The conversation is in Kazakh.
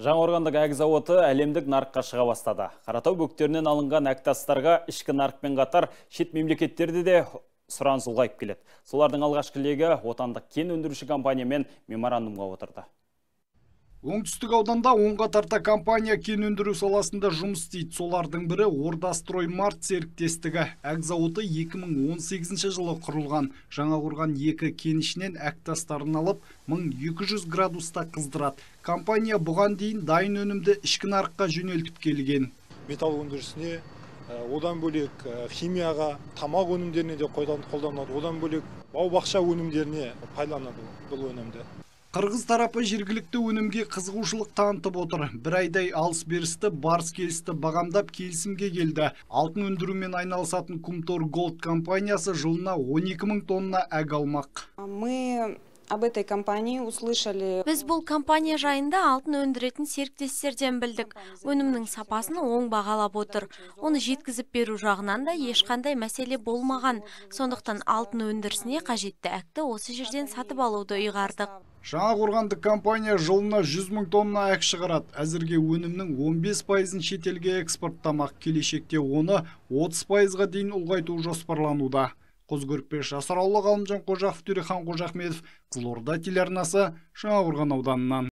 Жаңақорғандық әк зауыты әлемдік нарыққа шыға бастады. Қаратау бөктерінен алынған әктастарға ішкі нарықпен қатар шет мемлекеттерде де сұраныс ұлғайып келеді. Солардың алғашқы легі отандық кен өндіруші компаниямен меморандумға отырды. Оңтүстік ауданда онға тарта компания кен өндіру саласында жұмыс істейді. Солардың бірі Ордастрой Март серіктестігі. Әк зауыты 2018 жылы құрылған. Жаңақорған екі кенішінен әктастарын алып, 1200 градуста қыздырады. Компания бұған дейін дайын өнімді ішкі нарыққа жөнелтіп келген. Металл өндірісіне одан бөлек химияға тамақ өнімдеріне де қолданылады одан бөлек бау бақша өнімдеріне пайдаланады бұл өнімді Қырғыз тарапы жергілікті өнімге қызығушылық танытып отыр. Бір айдай алыс берісті барс келісті бағамдап келісімге келді. Алтын өндірумен айналысатын Кумтор Голд компаниясы жылына 12 мың тонна әг алмақ. Мы об этой компании услышали. Біз бұл компания жайында алтын өндіретін серіктестерден білдік. Өнімнің сапасын оң бағалап отыр. Оны жеткізіп беру жағынан да ешқандай мәселе болмаған. Сондықтан алтын өндірісіне қажетті әкті осы жерден сатып алуды ұйғардық. Жаңақорғандық компания жылына 100 мың тонна әк шығарады. Әзірге өнімнің 15 пайызын шетелге экспорттамақ. Келешекте оны 30 пайызға дейін ұлғайту жоспарлануда. Қозгөрікпеш Асыраулы Ғалымжан Қожақов Төрехан Қожахметов, Қызылорда телеарнасы Жаңақорған ауданынан.